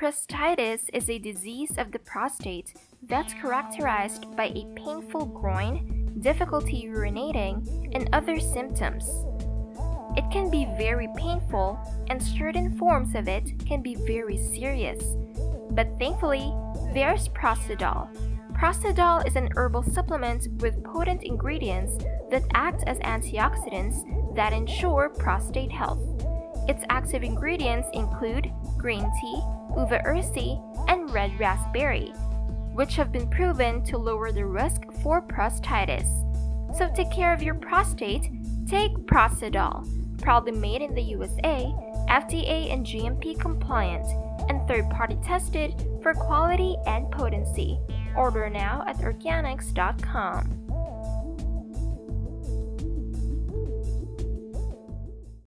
Prostatitis is a disease of the prostate that's characterized by a painful groin, difficulty urinating, and other symptoms. It can be very painful, and certain forms of it can be very serious. But thankfully, there's Prostadol. Prostadol is an herbal supplement with potent ingredients that act as antioxidants that ensure prostate health. Its active ingredients include green tea, uva ursi, and red raspberry, which have been proven to lower the risk for prostatitis. So take care of your prostate, take Prostadol, proudly made in the USA, FDA and GMP compliant, and third-party tested for quality and potency. Order now at orgaanics.com.